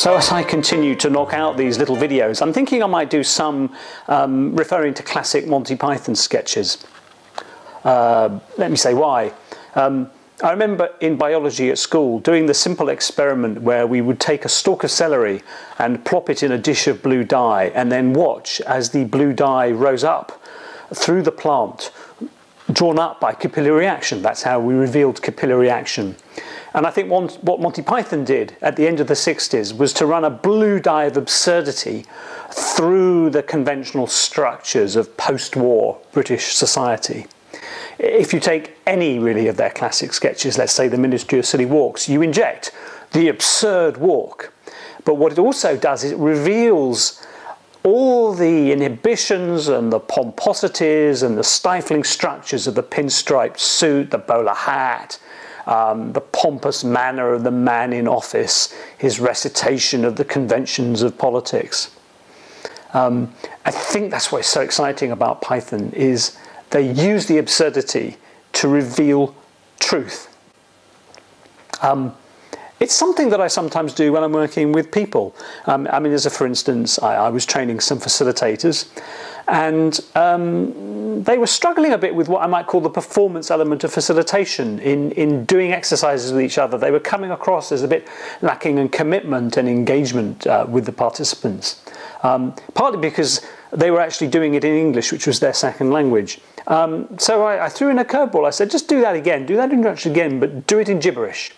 So as I continue to knock out these little videos, I'm thinking I might do some um, referring to classic Monty Python sketches. Uh, let me say why. Um, I remember in biology at school doing the simple experiment where we would take a stalk of celery and plop it in a dish of blue dye and then watch as the blue dye rose up through the plant, drawn up by capillary action. That's how we revealed capillary action. And I think what Monty Python did at the end of the 60s was to run a blue dye of absurdity through the conventional structures of post-war British society. If you take any really of their classic sketches, let's say the Ministry of Silly Walks, you inject the absurd walk. But what it also does is it reveals all the inhibitions and the pomposities and the stifling structures of the pinstriped suit, the bowler hat, um, the pompous manner of the man in office, his recitation of the conventions of politics. Um, I think that's what's so exciting about Python is they use the absurdity to reveal truth. Um, it's something that I sometimes do when I'm working with people. Um, I mean, as a for instance, I, I was training some facilitators, and um, they were struggling a bit with what I might call the performance element of facilitation in, in doing exercises with each other. They were coming across as a bit lacking in commitment and engagement uh, with the participants, um, partly because they were actually doing it in English, which was their second language. Um, so I, I, threw in a curveball. I said, just do that again, do that introduction again, but do it in gibberish.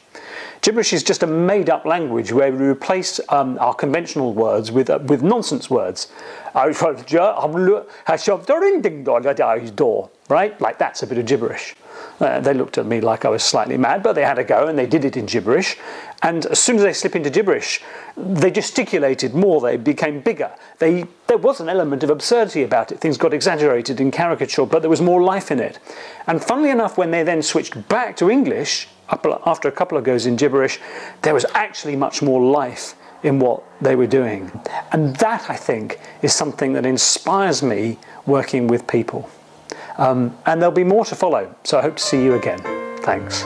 Gibberish is just a made-up language where we replace um, our conventional words with uh, with nonsense words. Right? Like that's a bit of gibberish. Uh, they looked at me like I was slightly mad, but they had a go and they did it in gibberish. And as soon as they slip into gibberish, they gesticulated more, they became bigger. They, there was an element of absurdity about it. Things got exaggerated and caricatured, but there was more life in it. And funnily enough, when they then switched back to English, after a couple of goes in gibberish, there was actually much more life in what they were doing. And that, I think, is something that inspires me working with people. Um, and there'll be more to follow. So I hope to see you again. Thanks.